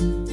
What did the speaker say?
Bye.